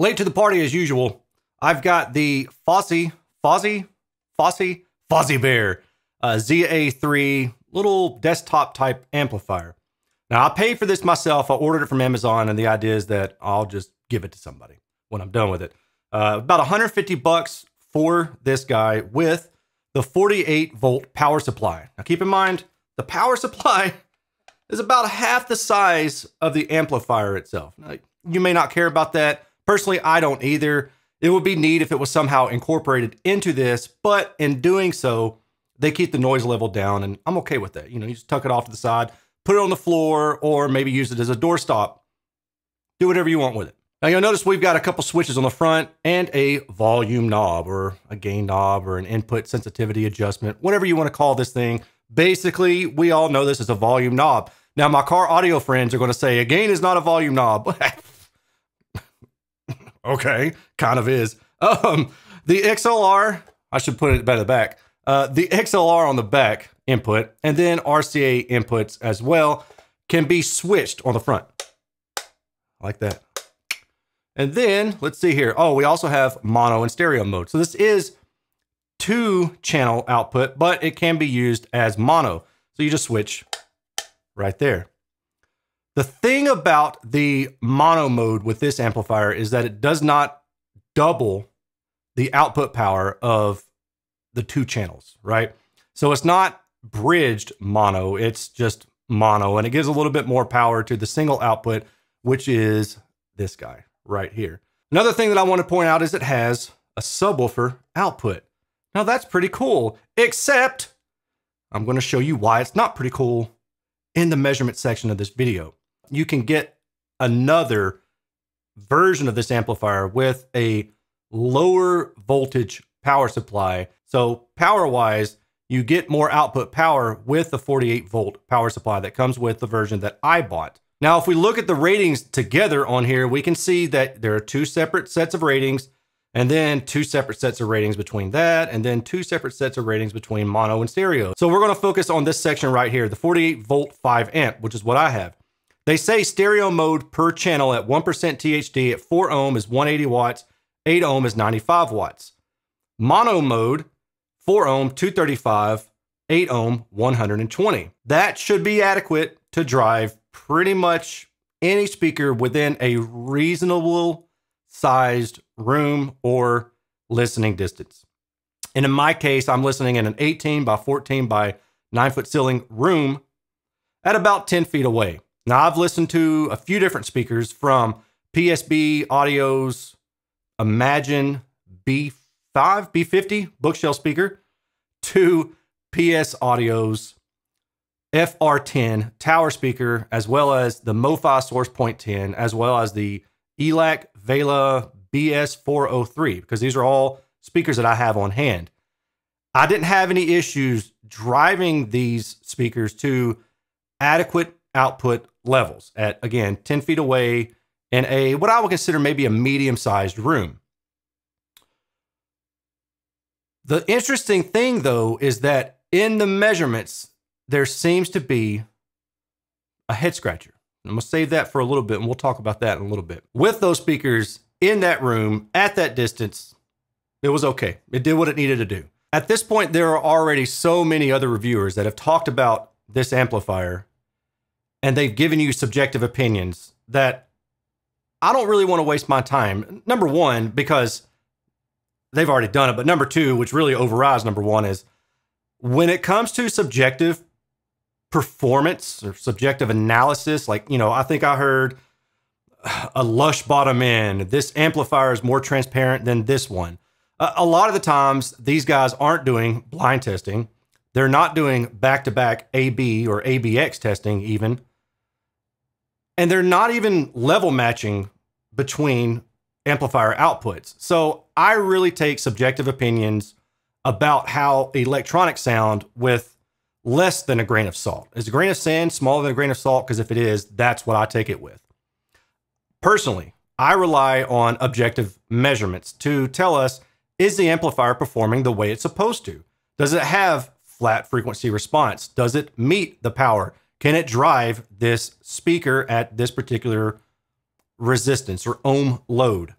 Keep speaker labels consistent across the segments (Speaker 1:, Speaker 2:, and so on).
Speaker 1: Late to the party as usual. I've got the Fosse, Fosse, Fosse, Fozzie Bear uh, ZA3 little desktop type amplifier. Now, I paid for this myself. I ordered it from Amazon, and the idea is that I'll just give it to somebody when I'm done with it. Uh, about 150 bucks for this guy with the 48 volt power supply. Now, keep in mind, the power supply is about half the size of the amplifier itself. Now, you may not care about that. Personally, I don't either. It would be neat if it was somehow incorporated into this, but in doing so, they keep the noise level down, and I'm okay with that. You know, you just tuck it off to the side, put it on the floor, or maybe use it as a doorstop. Do whatever you want with it. Now you'll notice we've got a couple switches on the front and a volume knob or a gain knob or an input sensitivity adjustment, whatever you want to call this thing. Basically, we all know this is a volume knob. Now my car audio friends are going to say a gain is not a volume knob. okay, kind of is. Um, the XLR, I should put it better back. Uh, the XLR on the back input and then RCA inputs as well can be switched on the front I like that. And then let's see here. Oh, we also have mono and stereo mode. So this is two channel output, but it can be used as mono. So you just switch right there. The thing about the mono mode with this amplifier is that it does not double the output power of the two channels, right? So it's not bridged mono, it's just mono, and it gives a little bit more power to the single output, which is this guy right here. Another thing that I want to point out is it has a subwoofer output. Now that's pretty cool, except I'm going to show you why it's not pretty cool in the measurement section of this video you can get another version of this amplifier with a lower voltage power supply. So power wise, you get more output power with the 48 volt power supply that comes with the version that I bought. Now, if we look at the ratings together on here, we can see that there are two separate sets of ratings and then two separate sets of ratings between that, and then two separate sets of ratings between mono and stereo. So we're gonna focus on this section right here, the 48 volt 5 amp, which is what I have. They say stereo mode per channel at 1% THD at 4 ohm is 180 watts, 8 ohm is 95 watts. Mono mode, 4 ohm, 235, 8 ohm, 120. That should be adequate to drive pretty much any speaker within a reasonable sized room or listening distance. And in my case, I'm listening in an 18 by 14 by 9 foot ceiling room at about 10 feet away. Now, I've listened to a few different speakers from PSB Audio's Imagine B5, B50 bookshelf speaker to PS Audio's FR10 tower speaker, as well as the MoFi Source Point 10, as well as the ELAC Vela BS403, because these are all speakers that I have on hand. I didn't have any issues driving these speakers to adequate output levels at, again, 10 feet away in a, what I would consider maybe a medium sized room. The interesting thing, though, is that in the measurements, there seems to be a head scratcher. I'm going to save that for a little bit and we'll talk about that in a little bit. With those speakers in that room at that distance, it was okay. It did what it needed to do. At this point, there are already so many other reviewers that have talked about this amplifier and they've given you subjective opinions that I don't really want to waste my time. Number one, because they've already done it. But number two, which really overrides number one, is when it comes to subjective performance or subjective analysis, like, you know, I think I heard a lush bottom end, this amplifier is more transparent than this one. A lot of the times, these guys aren't doing blind testing. They're not doing back to back AB or ABX testing, even and they're not even level matching between amplifier outputs. So I really take subjective opinions about how electronic sound with less than a grain of salt. Is a grain of sand smaller than a grain of salt? Because if it is, that's what I take it with. Personally, I rely on objective measurements to tell us is the amplifier performing the way it's supposed to? Does it have flat frequency response? Does it meet the power can it drive this speaker at this particular resistance or ohm load?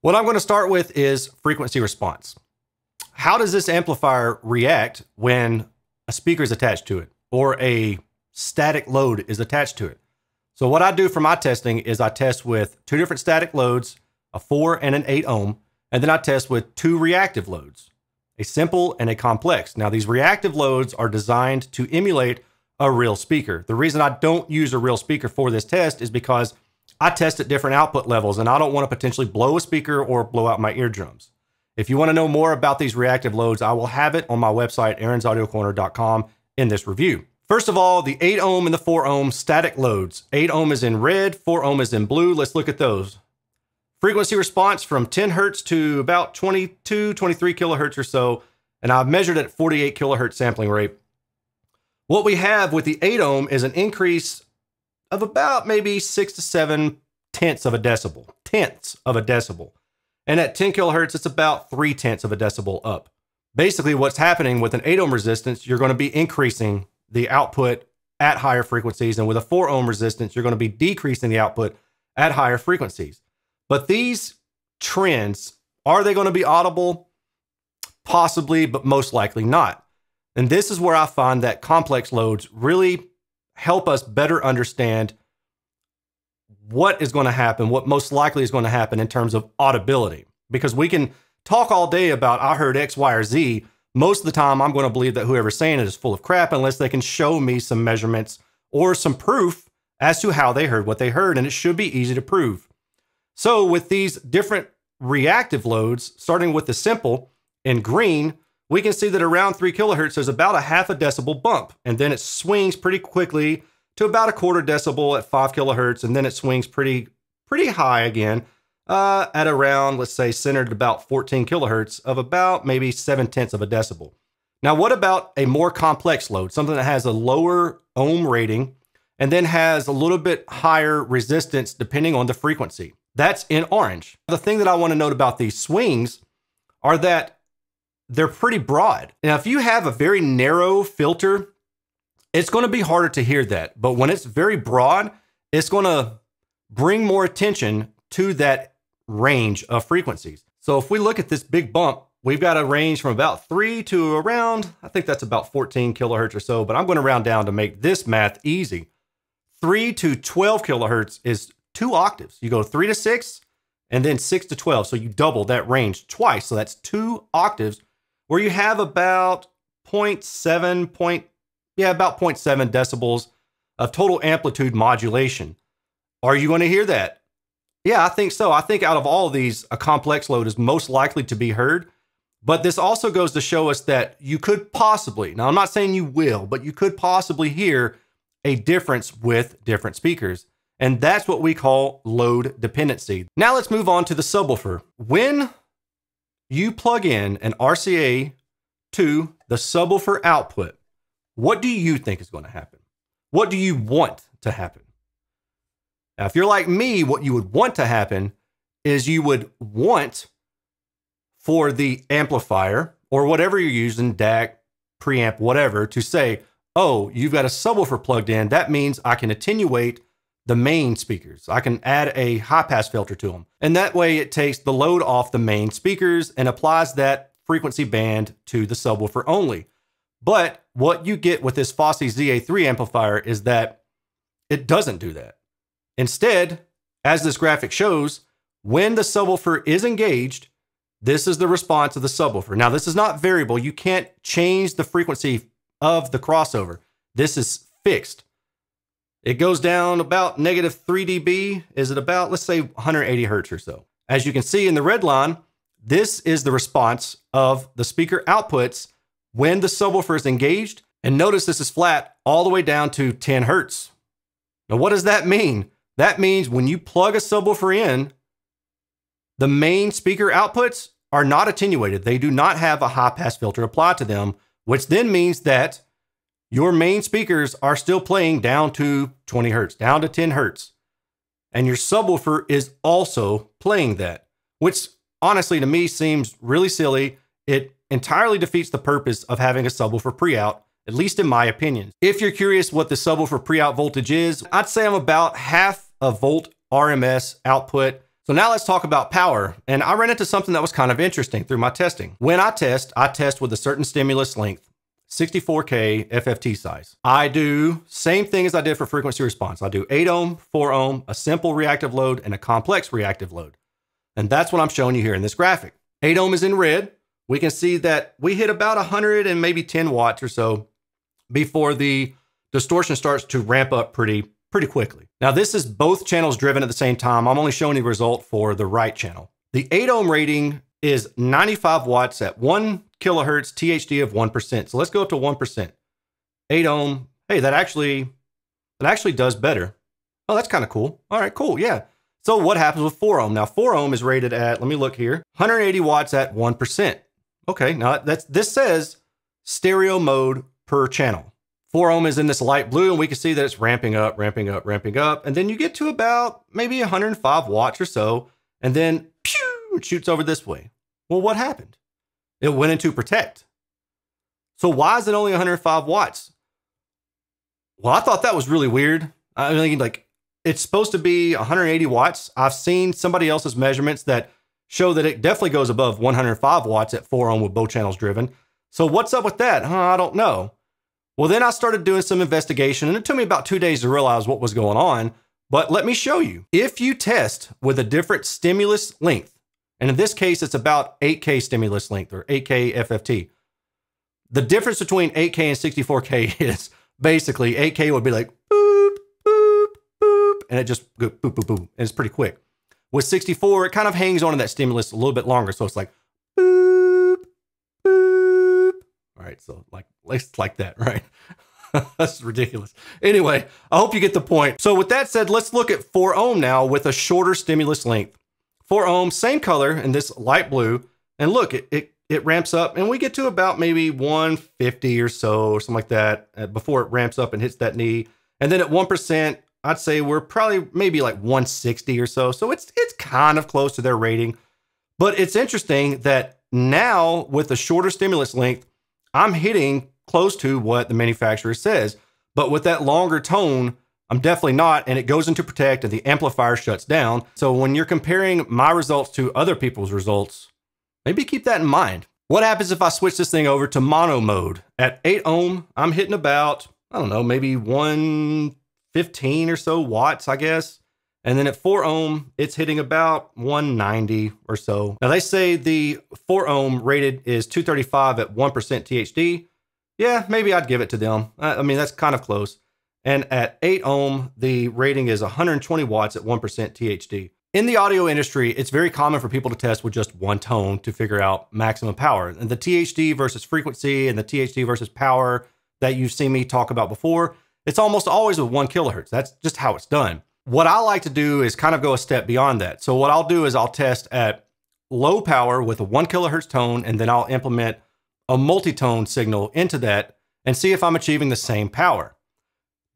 Speaker 1: What I'm going to start with is frequency response. How does this amplifier react when a speaker is attached to it or a static load is attached to it? So what I do for my testing is I test with two different static loads, a 4 and an 8 ohm, and then I test with two reactive loads, a simple and a complex. Now these reactive loads are designed to emulate a real speaker. The reason I don't use a real speaker for this test is because I test at different output levels and I don't want to potentially blow a speaker or blow out my eardrums. If you want to know more about these reactive loads, I will have it on my website, erinsaudiocorner.com in this review. First of all, the 8 ohm and the 4 ohm static loads. 8 ohm is in red, 4 ohm is in blue. Let's look at those. Frequency response from 10 hertz to about 22, 23 kilohertz or so. And I've measured at 48 kilohertz sampling rate. What we have with the 8 ohm is an increase of about maybe 6 to 7 tenths of a decibel. Tenths of a decibel. And at 10 kilohertz, it's about 3 tenths of a decibel up. Basically, what's happening with an 8 ohm resistance, you're going to be increasing the output at higher frequencies. And with a 4 ohm resistance, you're going to be decreasing the output at higher frequencies. But these trends, are they going to be audible? Possibly, but most likely not. And this is where I find that complex loads really help us better understand what is going to happen, what most likely is going to happen in terms of audibility. Because we can talk all day about I heard X, Y, or Z, most of the time I'm going to believe that whoever's saying it is full of crap unless they can show me some measurements or some proof as to how they heard what they heard. And it should be easy to prove. So with these different reactive loads, starting with the simple in green, we can see that around three kilohertz, there's about a half a decibel bump. And then it swings pretty quickly to about a quarter decibel at five kilohertz. And then it swings pretty, pretty high again uh, at around, let's say, centered about 14 kilohertz of about maybe seven tenths of a decibel. Now, what about a more complex load, something that has a lower ohm rating and then has a little bit higher resistance depending on the frequency? That's in orange. The thing that I want to note about these swings are that they're pretty broad. Now, if you have a very narrow filter, it's going to be harder to hear that. But when it's very broad, it's going to bring more attention to that range of frequencies. So if we look at this big bump, we've got a range from about three to around, I think that's about 14 kilohertz or so, but I'm going to round down to make this math easy. Three to 12 kilohertz is two octaves. You go three to six and then six to 12. So you double that range twice. So that's two octaves where you have about 0.7 point, yeah, about 0.7 decibels of total amplitude modulation. Are you going to hear that? Yeah, I think so. I think out of all of these, a complex load is most likely to be heard. But this also goes to show us that you could possibly, now I'm not saying you will, but you could possibly hear a difference with different speakers. And that's what we call load dependency. Now let's move on to the subwoofer. When you plug in an RCA to the subwoofer output, what do you think is going to happen? What do you want to happen? Now, if you're like me, what you would want to happen is you would want for the amplifier or whatever you're using, DAC, preamp, whatever, to say, oh, you've got a subwoofer plugged in. That means I can attenuate the main speakers. I can add a high pass filter to them. And that way it takes the load off the main speakers and applies that frequency band to the subwoofer only. But what you get with this Fosi ZA3 amplifier is that it doesn't do that. Instead, as this graphic shows, when the subwoofer is engaged, this is the response of the subwoofer. Now, this is not variable. You can't change the frequency of the crossover. This is fixed. It goes down about negative 3 dB. Is it about, let's say, 180 hertz or so? As you can see in the red line, this is the response of the speaker outputs when the subwoofer is engaged. And notice this is flat all the way down to 10 hertz. Now, what does that mean? That means when you plug a subwoofer in, the main speaker outputs are not attenuated. They do not have a high pass filter applied to them, which then means that your main speakers are still playing down to 20 hertz, down to 10 hertz. And your subwoofer is also playing that, which honestly to me seems really silly. It entirely defeats the purpose of having a subwoofer pre out at least in my opinion. If you're curious what the subwoofer pre-out voltage is, I'd say I'm about half a volt RMS output. So now let's talk about power. And I ran into something that was kind of interesting through my testing. When I test, I test with a certain stimulus length, 64K FFT size. I do same thing as I did for frequency response. I do 8 ohm, 4 ohm, a simple reactive load, and a complex reactive load. And that's what I'm showing you here in this graphic. 8 ohm is in red. We can see that we hit about 100 and maybe 10 watts or so before the distortion starts to ramp up pretty pretty quickly. Now this is both channels driven at the same time. I'm only showing the result for the right channel. The 8 ohm rating is 95 watts at 1 kilohertz THD of 1%. So let's go up to 1%. 8 ohm. Hey, that actually that actually does better. Oh, that's kind of cool. All right, cool. Yeah. So what happens with 4 ohm? Now 4 ohm is rated at, let me look here, 180 watts at 1%. Okay, now that's this says stereo mode per channel. 4 ohm is in this light blue, and we can see that it's ramping up, ramping up, ramping up. And then you get to about maybe 105 watts or so, and then it shoots over this way. Well, what happened? It went into protect. So why is it only 105 watts? Well, I thought that was really weird. I mean, like, it's supposed to be 180 watts. I've seen somebody else's measurements that show that it definitely goes above 105 watts at 4 ohm with both channels driven. So what's up with that? Huh, I don't know. Well, then I started doing some investigation, and it took me about two days to realize what was going on. But let me show you. If you test with a different stimulus length, and in this case, it's about 8K stimulus length or 8K FFT, the difference between 8K and 64K is basically 8K would be like boop, boop, boop, and it just go boop, boop, boop, and it's pretty quick. With 64, it kind of hangs on to that stimulus a little bit longer, so it's like boop, boop. All right. So like it's like that, right? That's ridiculous. Anyway, I hope you get the point. So with that said, let's look at 4 ohm now with a shorter stimulus length. 4 ohms, same color in this light blue. And look, it, it, it ramps up and we get to about maybe 150 or so or something like that uh, before it ramps up and hits that knee. And then at 1%, I'd say we're probably maybe like 160 or so. So it's it's kind of close to their rating. But it's interesting that now with a shorter stimulus length, I'm hitting close to what the manufacturer says. But with that longer tone, I'm definitely not, and it goes into protect and the amplifier shuts down. So when you're comparing my results to other people's results, maybe keep that in mind. What happens if I switch this thing over to mono mode? At 8 ohm, I'm hitting about, I don't know, maybe 115 or so watts, I guess. And then at 4 ohm, it's hitting about 190 or so. Now they say the 4 ohm rated is 235 at 1% THD. Yeah, maybe I'd give it to them. I mean, that's kind of close. And at 8 ohm, the rating is 120 watts at 1% THD. In the audio industry, it's very common for people to test with just one tone to figure out maximum power. And the THD versus frequency and the THD versus power that you've seen me talk about before, it's almost always with one kilohertz. That's just how it's done. What I like to do is kind of go a step beyond that. So what I'll do is I'll test at low power with a one kilohertz tone, and then I'll implement a multi-tone signal into that and see if I'm achieving the same power.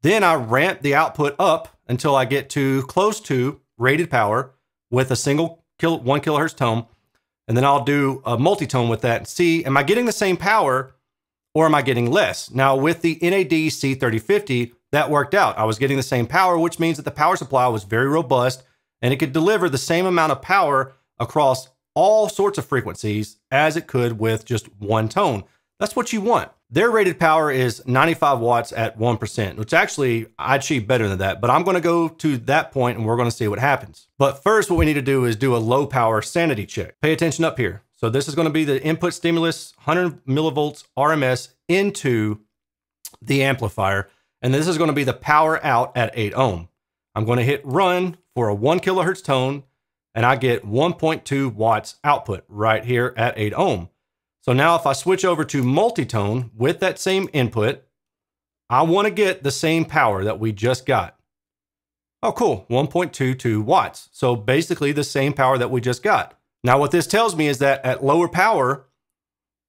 Speaker 1: Then I ramp the output up until I get to close to rated power with a single kilo, one kilohertz tone. And then I'll do a multi-tone with that and see, am I getting the same power or am I getting less? Now with the NAD C3050, that worked out. I was getting the same power, which means that the power supply was very robust and it could deliver the same amount of power across all sorts of frequencies as it could with just one tone. That's what you want. Their rated power is 95 watts at 1%, which actually I achieve better than that, but I'm going to go to that point and we're going to see what happens. But first, what we need to do is do a low power sanity check. Pay attention up here. So this is going to be the input stimulus 100 millivolts RMS into the amplifier. And this is going to be the power out at 8 ohm. I'm going to hit run for a 1 kilohertz tone, and I get 1.2 watts output right here at 8 ohm. So now if I switch over to multi-tone with that same input, I want to get the same power that we just got. Oh, cool, 1.22 watts. So basically the same power that we just got. Now what this tells me is that at lower power,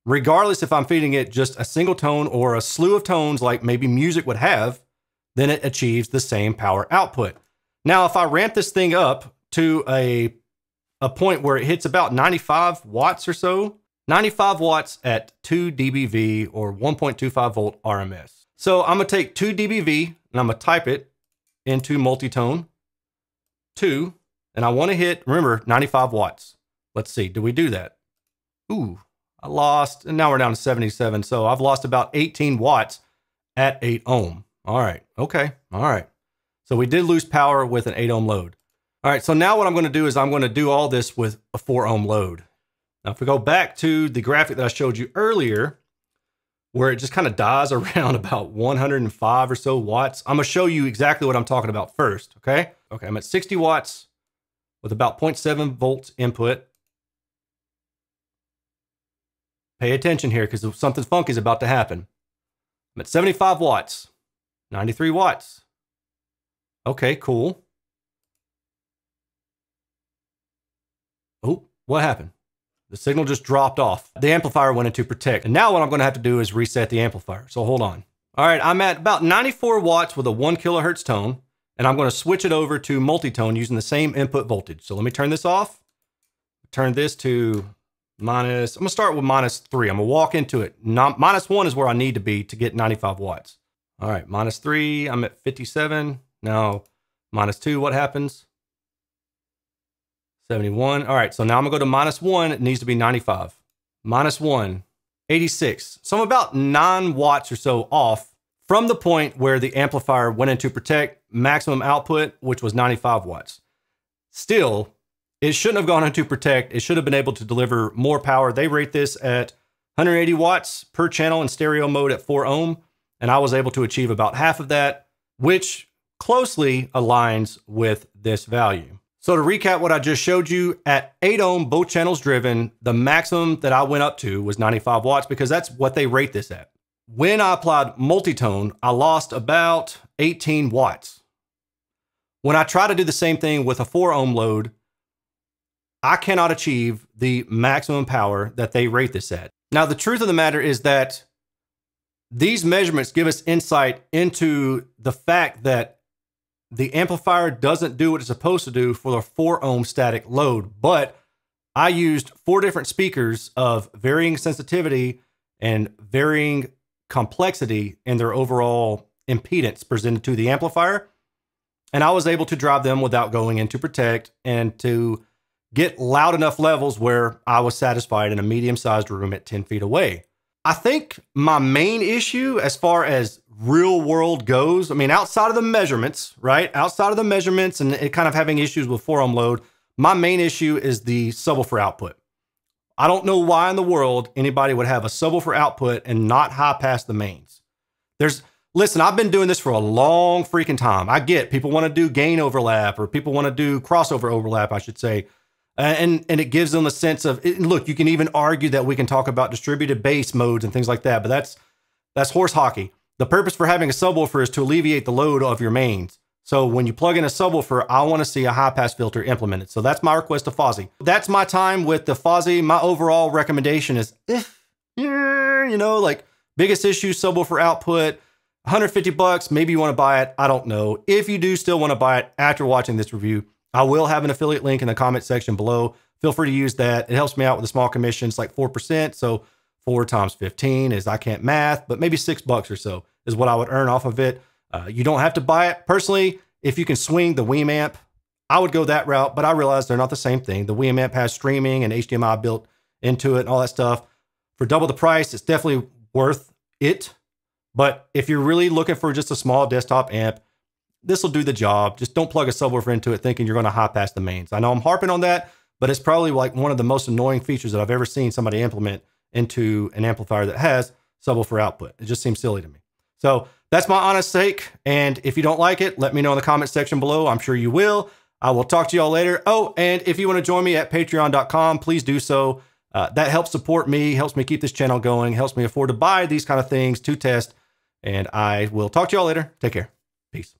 Speaker 1: regardless if I'm feeding it just a single tone or a slew of tones like maybe music would have, then it achieves the same power output. Now, if I ramp this thing up to a, a point where it hits about 95 watts or so, 95 watts at 2 dBV or 1.25 volt RMS. So I'm gonna take 2 dBV and I'm gonna type it into multitone, 2 and I want to hit, remember, 95 watts. Let's see, do we do that? Ooh, I lost, and now we're down to 77. So I've lost about 18 watts at 8 ohm. All right, okay, all right. So we did lose power with an 8 ohm load. All right, so now what I'm to do is I'm to do all this with a 4 ohm load. Now, if we go back to the graphic that I showed you earlier, where it just kind of dies around about 105 or so watts, I'm going to show you exactly what I'm talking about first, okay? Okay, I'm at 60 watts with about 0.7 volts input. Pay attention here because something funky is about to happen. I'm at 75 watts, 93 watts. Okay, cool. Oh, what happened? The signal just dropped off. The amplifier went into protect. And now what I'm going to have to do is reset the amplifier. So hold on. All right, I'm at about 94 watts with a 1 kilohertz tone, and I'm going to switch it over to multi-tone using the same input voltage. So let me turn this off. Turn this to minus, I'm to start with minus 3. I'm to walk into it. Not, minus 1 is where I need to be to get 95 watts. All right, minus 3, I'm at 57. Now, minus 2, what happens? 71. All right, so now I'm gonna go to minus one. It needs to be 95. Minus one, 86. So I'm about nine watts or so off from the point where the amplifier went into protect maximum output, which was 95 watts. Still, it shouldn't have gone into protect. It should have been able to deliver more power. They rate this at 180 watts per channel in stereo mode at 4 ohm, and I was able to achieve about half of that, which closely aligns with this value. So to recap what I just showed you, at 8 ohm, both channels driven, the maximum that I went up to was 95 watts because that's what they rate this at. When I applied multitone, I lost about 18 watts. When I try to do the same thing with a 4 ohm load, I cannot achieve the maximum power that they rate this at. Now, the truth of the matter is that these measurements give us insight into the fact that the amplifier doesn't do what it's supposed to do for the 4 ohm static load, but I used four different speakers of varying sensitivity and varying complexity in their overall impedance presented to the amplifier. And I was able to drive them without going into protect and to get loud enough levels where I was satisfied in a medium sized room at 10 feet away. I think my main issue as far as real world goes, I mean, outside of the measurements, right? Outside of the measurements and it kind of having issues with 4 ohm load, my main issue is the subwoofer output. I don't know why in the world anybody would have a subwoofer output and not high pass the mains. There's, listen, I've been doing this for a long freaking time. I get people want to do gain overlap or people want to do crossover overlap, I should say. and and it gives them the sense of look. You can even argue that we can talk about distributed bass modes and things like that, but that's that's horse hockey. The purpose for having a subwoofer is to alleviate the load of your mains. So when you plug in a subwoofer, I want to see a high pass filter implemented. So that's my request to Fosi. That's my time with the Fosi. My overall recommendation is if, you know, like biggest issue, subwoofer output, 150 bucks. Maybe you want to buy it. I don't know. If you do still want to buy it after watching this review, I will have an affiliate link in the comment section below. Feel free to use that. It helps me out with a small commission. It's like 4%. So Four times 15 is I can't math, but maybe six bucks or so is what I would earn off of it. Uh, you don't have to buy it. Personally, if you can swing the WiiM Amp, I would go that route, but I realize they're not the same thing. The WiiM Amp has streaming and HDMI built into it and all that stuff. For double the price, it's definitely worth it. But if you're really looking for just a small desktop amp, this will do the job. Just don't plug a subwoofer into it thinking you're going to high pass the mains. I know I'm harping on that, but it's probably like one of the most annoying features that I've ever seen somebody implement into an amplifier that has subwoofer output. It just seems silly to me. So that's my honest take. And if you don't like it, let me know in the comment section below. I'm sure you will. I will talk to y'all later. Oh, and if you want to join me at patreon.com, please do so. Uh, that helps support me, helps me keep this channel going, helps me afford to buy these kind of things to test. And I will talk to y'all later. Take care. Peace.